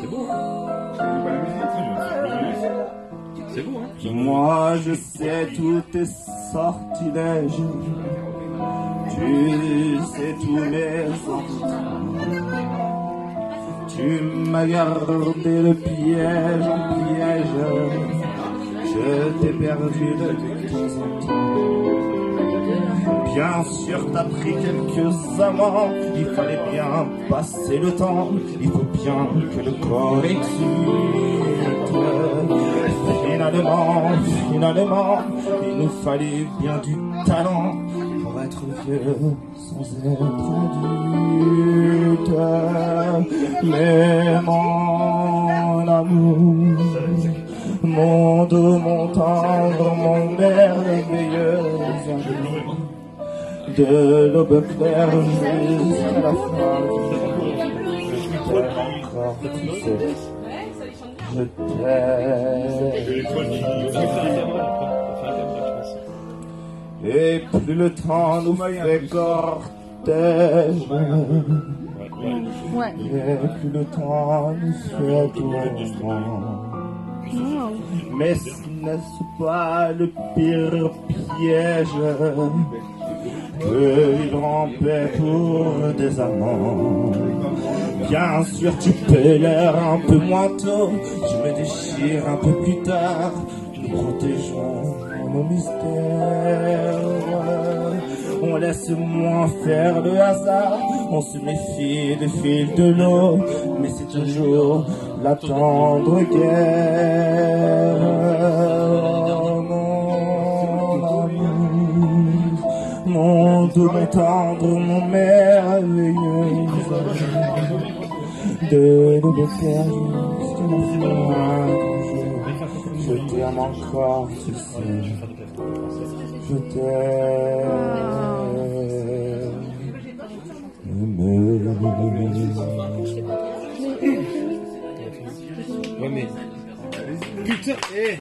C'est beau, hein. C'est beau, hein. Moi je sais tous tes sortilèges, tu sais tous mes enfants. Tu m'as gardé le piège en piège, je t'ai perdu de temps en temps. Bien sûr, t'as pris quelques amants, il fallait bien passer le temps, il faut bien que le corps exulte. Finalement, finalement, il nous fallait bien du talent pour être vieux sans être adulte. Mais mon amour, mon doux, mon tendre, mon merveilleux de l'aube claire jusqu'à la fin je t'aime encore, tu sais, je t'aime. Et plus le temps nous fait cortège, Ouais. et plus le temps nous fait tourment. Mais n'est-ce pas le pire piège que vivre en paix pour des amants Bien sûr tu peux l'heure un peu moins tôt, je me déchire un peu plus tard, nous protégeons nos mystères. On laisse moins faire le hasard, on se méfie des fils de l'eau, mais c'est toujours la tendre guerre. Mon doux, mon tendre, mon merveilleux. De l'aube claire jusqu'à la fin je t'aime encore, tu sais, je t'aime. Ouais, mais... Putain, eh